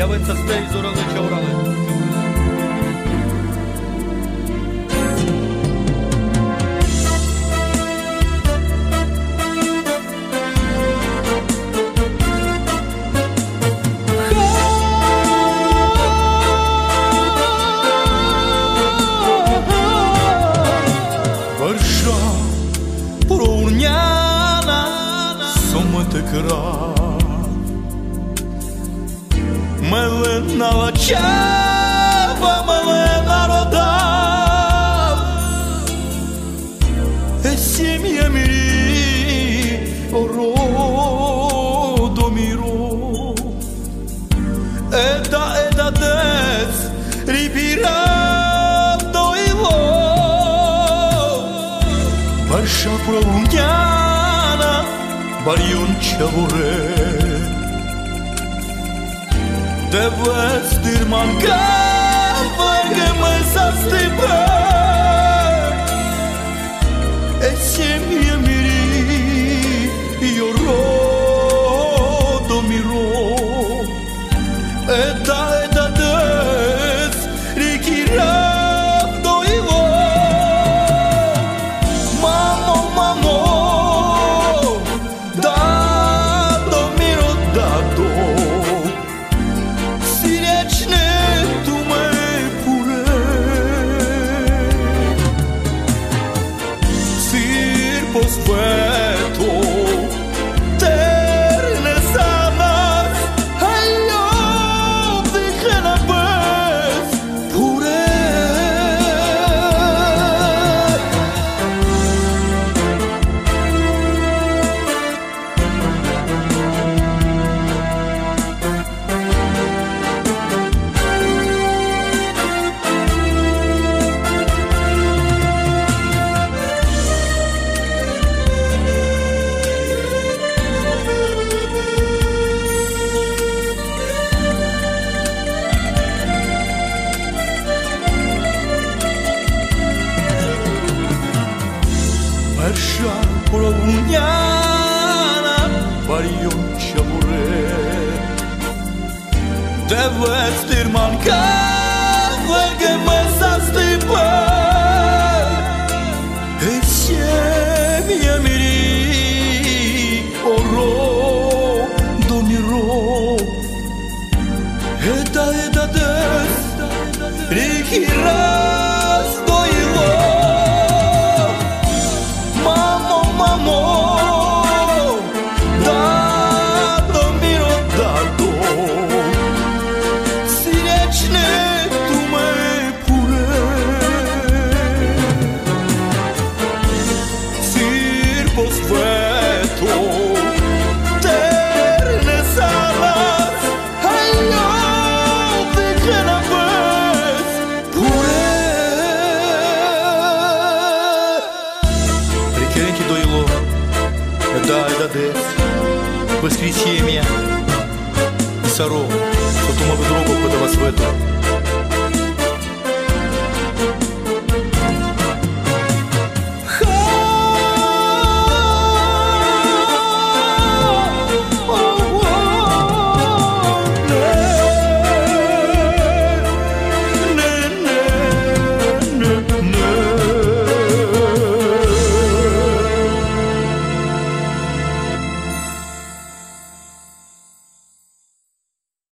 явиться з теї зорали чаурали. Verșa Prourneana Somă te căra Melena la ceava Melena roda E simie miri Oro miro Eda eda des Ripirando ilo Barșa Te văd, stârmam ca Fără mă sciapola uniana varioncia vorrei Devo essere Да, да, дес Воскресенье. И саро Сотума в дорогу подава свету